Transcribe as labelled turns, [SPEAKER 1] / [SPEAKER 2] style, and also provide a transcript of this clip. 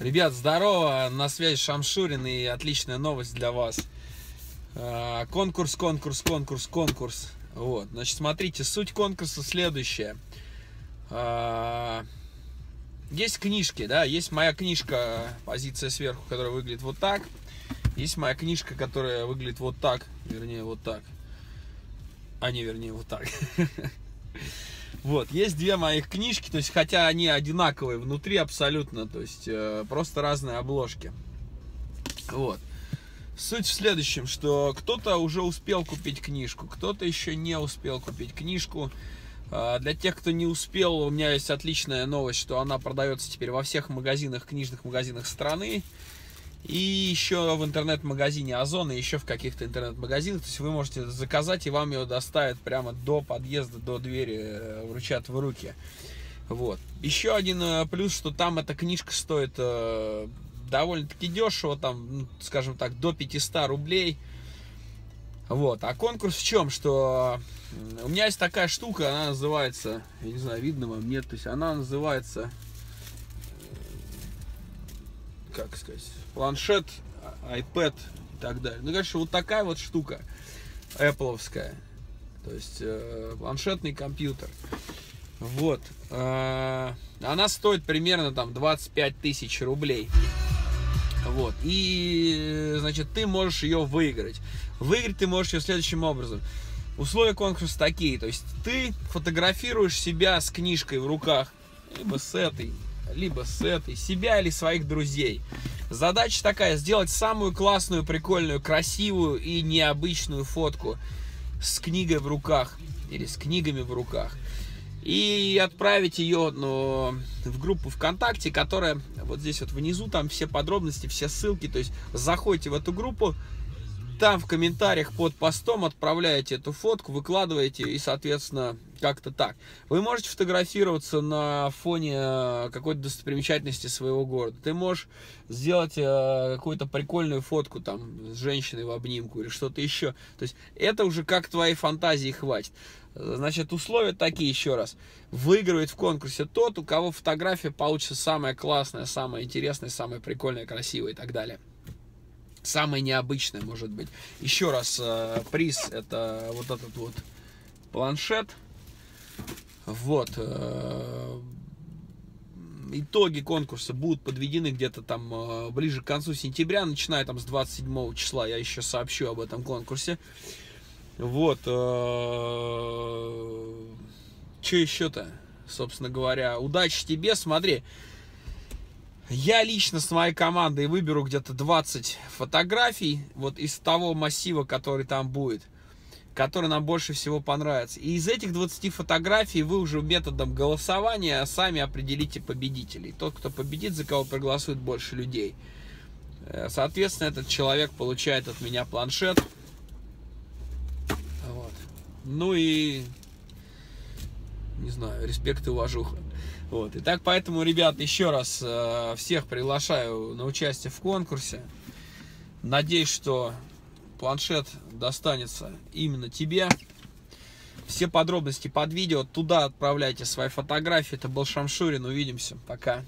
[SPEAKER 1] Ребят, здорово, на связи Шамшурин и отличная новость для вас. А, конкурс, конкурс, конкурс, конкурс. Вот, значит, смотрите, суть конкурса следующая. А, есть книжки, да, есть моя книжка «Позиция сверху», которая выглядит вот так. Есть моя книжка, которая выглядит вот так, вернее, вот так. А не, вернее, вот так. Вот, есть две моих книжки, то есть, хотя они одинаковые внутри абсолютно, то есть, э, просто разные обложки. Вот. Суть в следующем, что кто-то уже успел купить книжку, кто-то еще не успел купить книжку. Э, для тех, кто не успел, у меня есть отличная новость, что она продается теперь во всех магазинах, книжных магазинах страны. И еще в интернет-магазине Озон, и еще в каких-то интернет-магазинах. То есть вы можете заказать, и вам ее доставят прямо до подъезда, до двери, э, вручат в руки. Вот. Еще один э, плюс, что там эта книжка стоит э, довольно-таки дешево, там, ну, скажем так, до 500 рублей. Вот. А конкурс в чем? Что у меня есть такая штука, она называется, я не знаю, видно вам, нет, то есть она называется как сказать, планшет, iPad и так далее. Ну, конечно, вот такая вот штука Apple. То есть э, планшетный компьютер. Вот. Э, она стоит примерно там 25 тысяч рублей. Вот. И, значит, ты можешь ее выиграть. Выиграть ты можешь ее следующим образом. Условия конкурса такие. То есть ты фотографируешь себя с книжкой в руках, либо с этой, либо с этой, себя или своих друзей. Задача такая, сделать самую классную, прикольную, красивую и необычную фотку с книгой в руках или с книгами в руках. И отправить ее ну, в группу ВКонтакте, которая вот здесь вот внизу, там все подробности, все ссылки. То есть заходите в эту группу, там в комментариях под постом отправляете эту фотку, выкладываете и, соответственно, как-то так. Вы можете фотографироваться на фоне э, какой-то достопримечательности своего города. Ты можешь сделать э, какую-то прикольную фотку там с женщиной в обнимку или что-то еще. То есть это уже как твоей фантазии хватит. Значит, условия такие еще раз. Выигрывает в конкурсе тот, у кого фотография получится самая классная, самая интересная, самая прикольная, красивая и так далее самое необычное может быть. Еще раз, э, приз это вот этот вот планшет. Вот. Э, итоги конкурса будут подведены где-то там э, ближе к концу сентября, начиная там с 27 числа, я еще сообщу об этом конкурсе. Вот. Что еще-то, собственно говоря. Удачи тебе, смотри. Я лично с моей командой выберу где-то 20 фотографий вот из того массива, который там будет, который нам больше всего понравится. И из этих 20 фотографий вы уже методом голосования сами определите победителей. Тот, кто победит, за кого проголосует больше людей. Э, соответственно, этот человек получает от меня планшет. Вот. Ну и, не знаю, респект и уважуха. Вот. Итак, поэтому, ребят, еще раз э, всех приглашаю на участие в конкурсе. Надеюсь, что планшет достанется именно тебе. Все подробности под видео. Туда отправляйте свои фотографии. Это был Шамшурин. Увидимся. Пока.